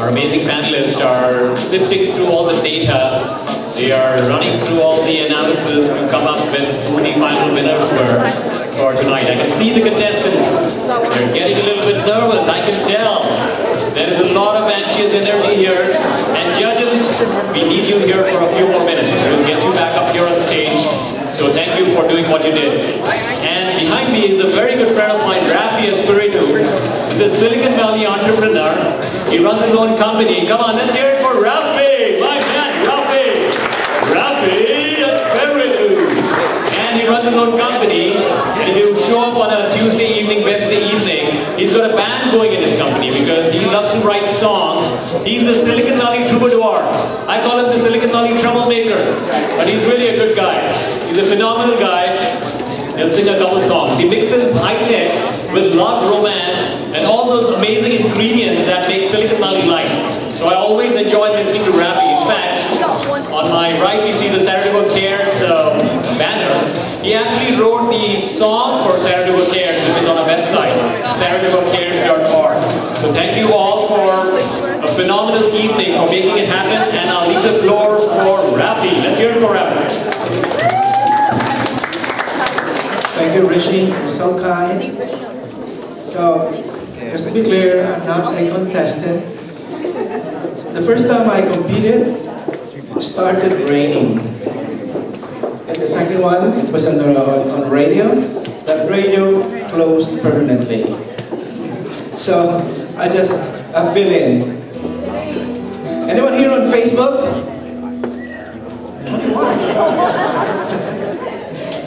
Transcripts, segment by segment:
Our amazing panelists are sifting through all the data. They are running through all the analysis to come up with who the final winners were for tonight. I can see the contestants. They're getting a little bit nervous, I can tell. There is a lot of anxious energy here. And judges, we need you here for a few more minutes. We'll get you back up here on stage. So thank you for doing what you did. And behind me is a very good friend of mine, Rafi Espiritu. He's a Silicon Valley entrepreneur. He runs his own company. Come on, let's hear it for Rafi, my man, Rafi. Rafi Espiritu. And he runs his own company. And if you show up on a Tuesday evening, Wednesday evening, he's got a band going in his company because he loves to write songs. He's the Silicon Valley troubadour. I call him the Silicon Valley troublemaker. But he's really a good guy. He's a phenomenal guy. He'll sing a couple songs. He mixes high tech with love, romance, and all those amazing ingredients that make Silicon Valley life. So I always enjoy listening to Rafi. In fact, on my right we see the Saratoga Cares uh, banner. He actually wrote the song for Saratoga Cares, which is on our website, saratogacares.org. So thank you all for a phenomenal evening, for making it happen, and I'll leave the floor for Rafi. Let's hear it for Rafi. Thank you, Rishi. You're so kind. So, just to be clear, I'm not a contestant. The first time I competed, it started raining. And the second one, it was on, the, on radio. That radio closed permanently. So, I just I fill in. Anyone here on Facebook?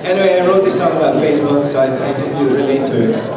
Anyway, I wrote this song about Facebook, so I, I think you relate to it.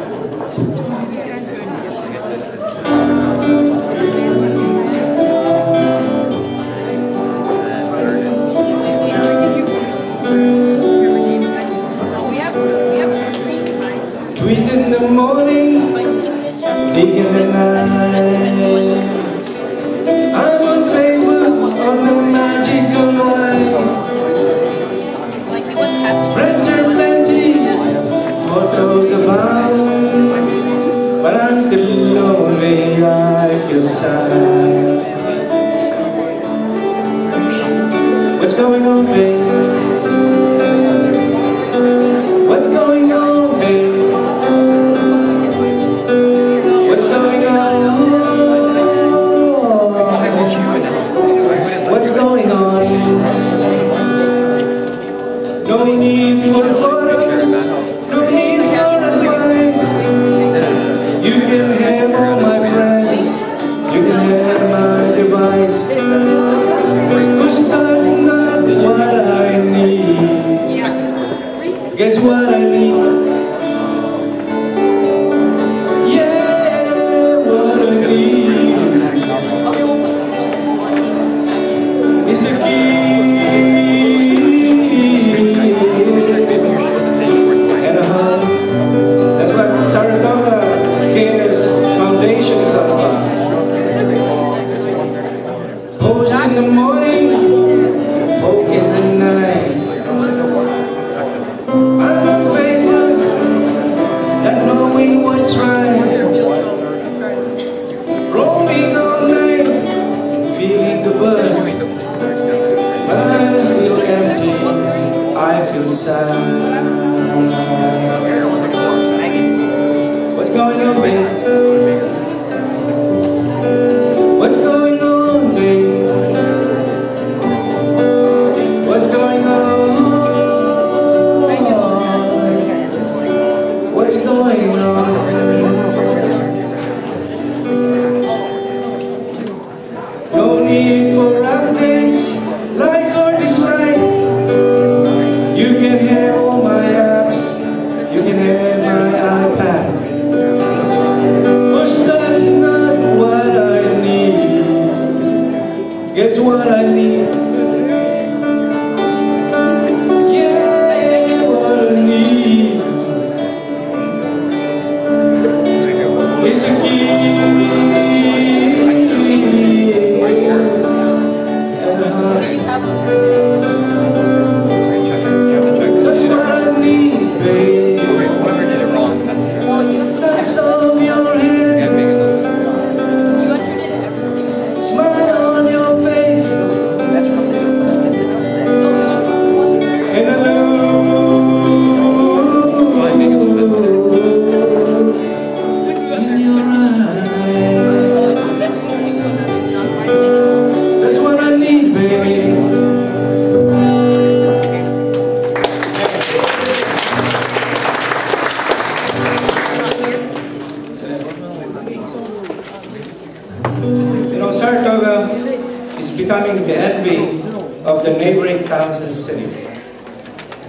Becoming the envy of the neighboring towns and cities.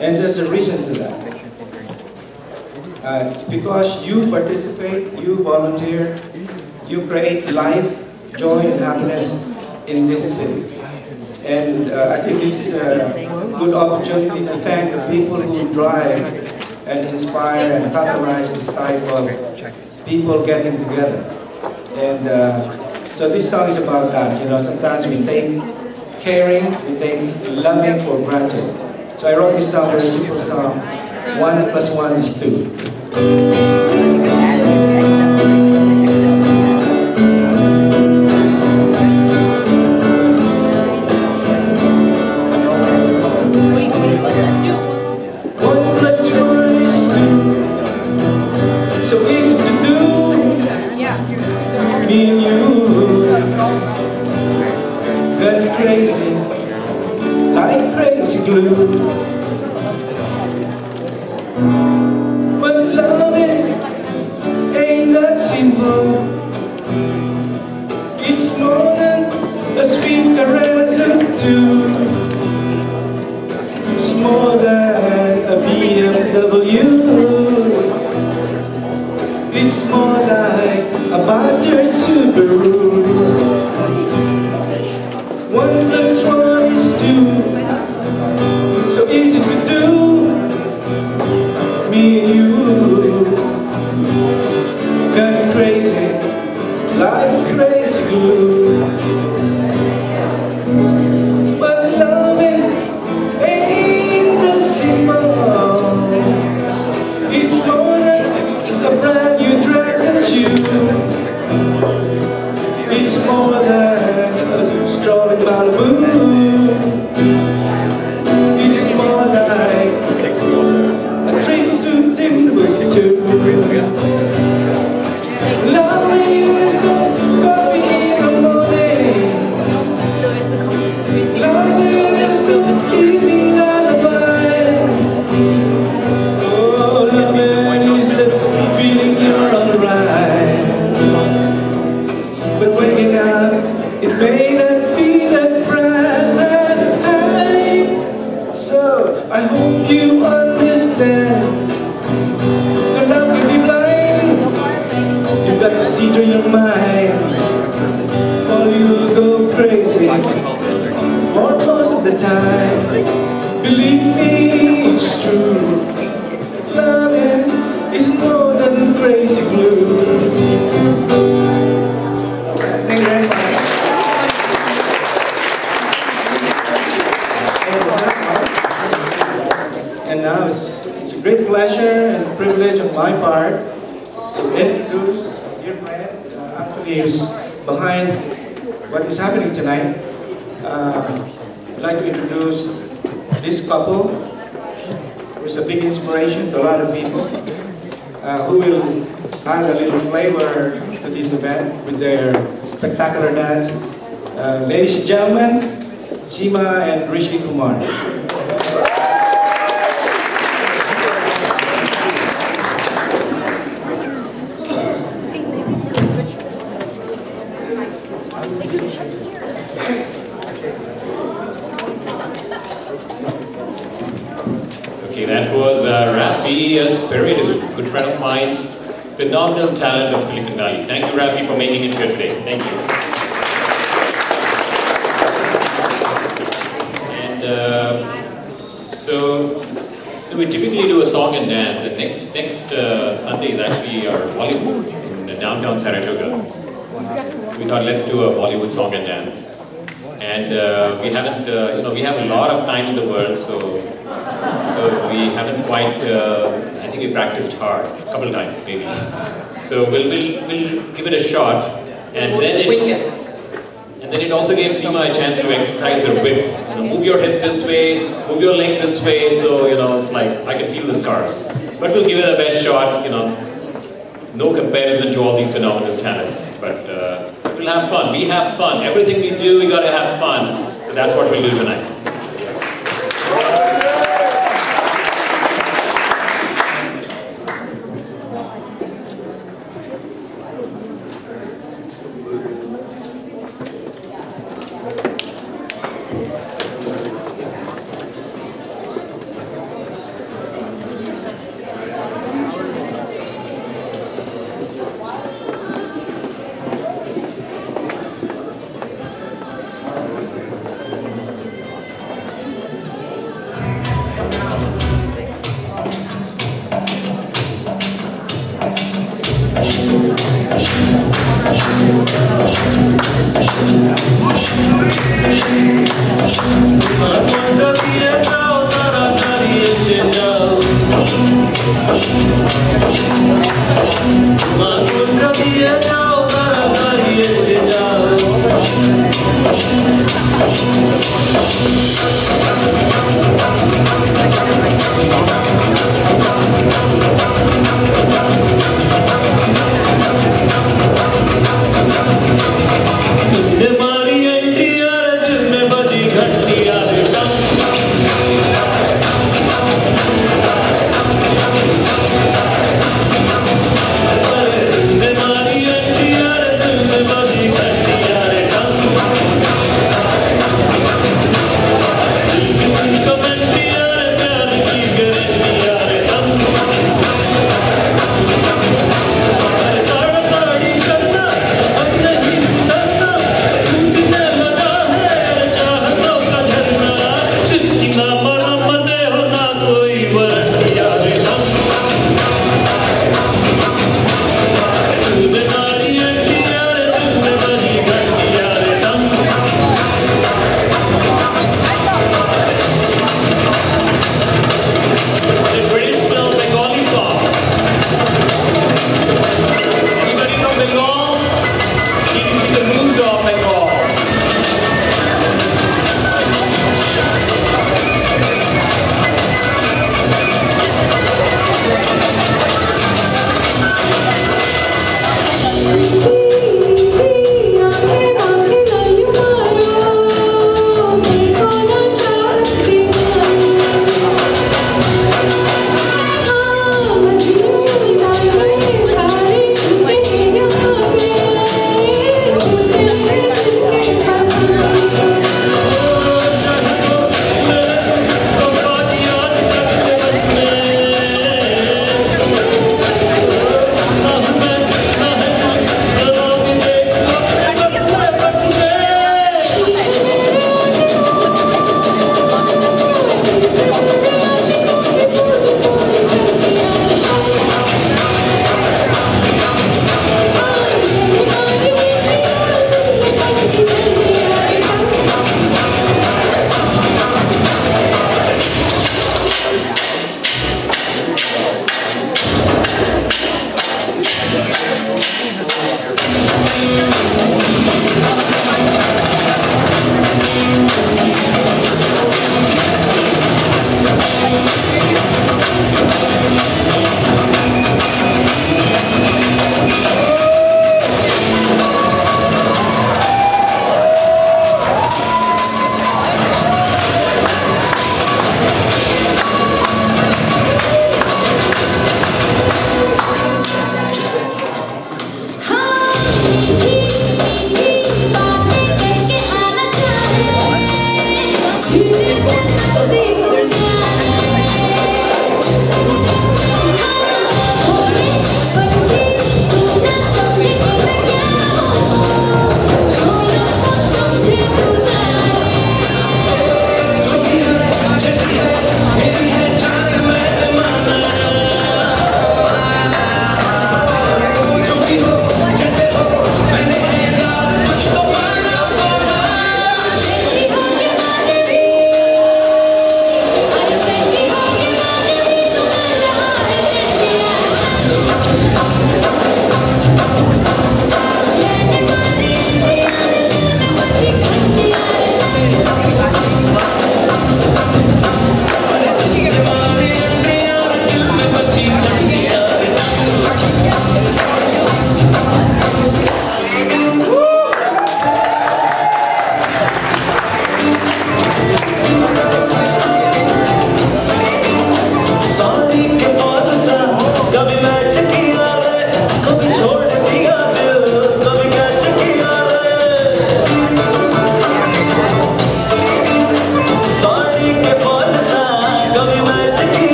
And there's a reason to that. Uh, it's because you participate, you volunteer, you create life, joy, and happiness in this city. And uh, I think this is a good opportunity to thank the people who drive and inspire and patronize this type of people getting together. And uh, so this song is about that. You know, sometimes we take caring, we take loving for granted. So I wrote this song, very simple song. One plus one is two. BMW. It's more like through your mind. Oh, or you'll go crazy. For most of the time. Believe me, happening tonight. Uh, I'd like to introduce this couple, who's a big inspiration to a lot of people, uh, who will add a little flavor to this event with their spectacular dance. Uh, ladies and gentlemen, Seema and Rishi Kumar. Okay, that was uh, Rafi Espiritu, good friend of mine, talent of Silicon Valley. Thank you, Rafi, for making it here today. Thank you. And uh, so, we typically do a song and dance, and next next uh, Sunday is actually our Bollywood in downtown Saratoga. We thought let's do a Bollywood song and dance. And uh, we haven't, uh, you know, we have a lot of time in the world, so so we haven't quite, uh, think we practiced hard, a couple times maybe. So we'll, we'll, we'll give it a shot. And then it, and then it also gave Seema a chance to exercise her whip. You know, move your hips this way, move your leg this way, so you know, it's like, I can feel the scars. But we'll give it a best shot, you know. No comparison to all these phenomenal talents, but uh, we'll have fun. We have fun. Everything we do, we gotta have fun. So that's what we'll do tonight.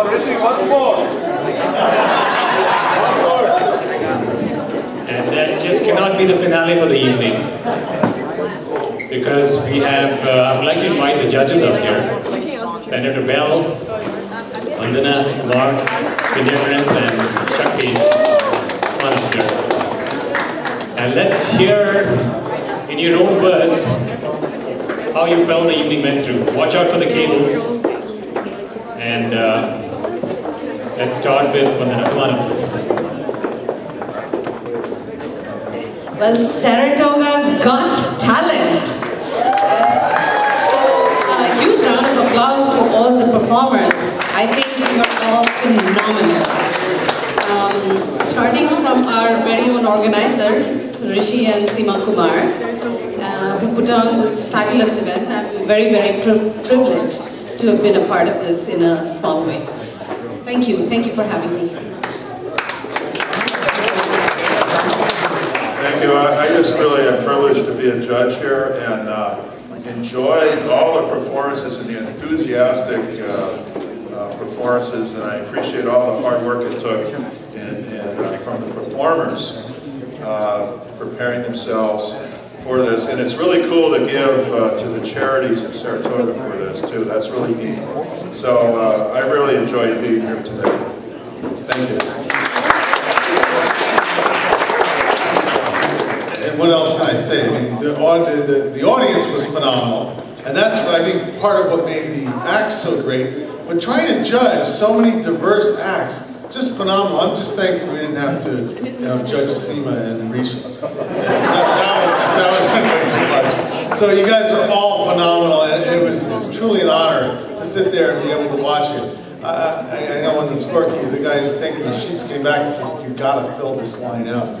Oh, Rishi, once more. and that just cannot be the finale for the evening. Because we have, uh, I would like to invite the judges up here. Senator Beall, Vandana, Mark, Kinnear and Shakti. And let's hear, in your own words, how you felt the evening went through. Watch out for the cables. With Vandana. Come. Well, Saratoga's got talent. A huge round of applause to all the performers. I think you are all phenomenal. Um, starting from our very own organizers, Rishi and Seema Kumar, uh, who put on this fabulous event. I'm very, very pri privileged to have been a part of this in a small way. Thank you. Thank you for having me. Thank you. I, I just really am privileged to be a judge here and uh, enjoy all the performances and the enthusiastic uh, uh, performances, and I appreciate all the hard work it took uh, from the performers uh, preparing themselves for this. And it's really cool to give uh, to the charities in Saratoga for this too. That's really neat. So uh, I really enjoyed being here. Thank you. And what else can I say? The, the, the, audience was phenomenal, and that's what I think part of what made the acts so great. But trying to judge so many diverse acts, just phenomenal. I'm just thankful we didn't have to, you know, judge Seema and Rishi. that, was too much. So you guys are all phenomenal, and it was, it was truly an honor to sit there and be able to watch it. Uh, I, I, know when the scorecard, the guy taking the sheets came back and says, you've got to fill this line out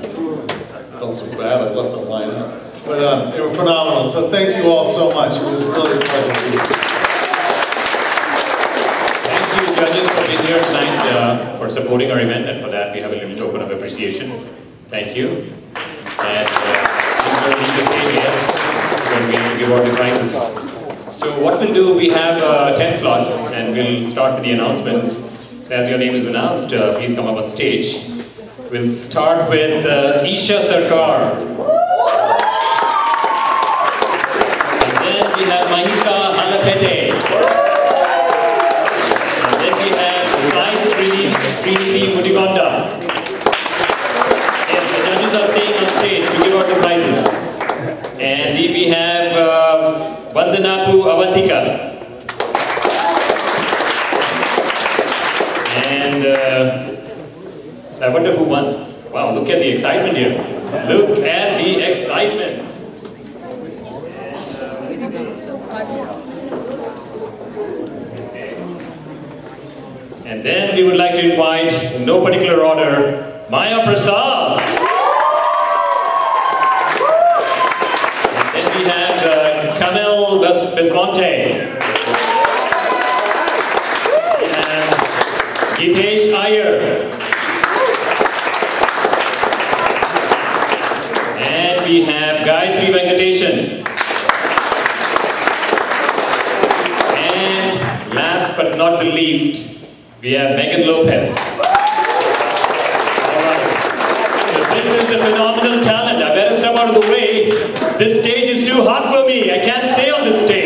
felt so bad I left the line out. But uh, they were phenomenal. So thank you all so much. It was really a pleasure to be here. Thank you, judges, for being here tonight, uh, for supporting our event, and for that we have a little token of appreciation. Thank you. And uh, we're going to stay here. We're going to give out the prizes. So what we'll do, we have uh, 10 slots, and we'll start with the announcements. As your name is announced, uh, please come up on stage. We'll start with uh, Isha Sarkar. And then we have Mahika Halepete. And then we have Sai Sreenidhi Mudigonda. Yes, the judges are staying on stage to give out the prizes. And then we have uh, Vandanapu Avantika. And uh, I wonder who won. Wow, look at the excitement here. Look at the excitement. And then we would like to invite, in no particular Maya Prasad. And then we have uh, Camille Bismonte. And Geetesh Iyer. And we have Gayatri Venkatesan. And last but not the least, we have Megan Lopez. I can't stay on this stage.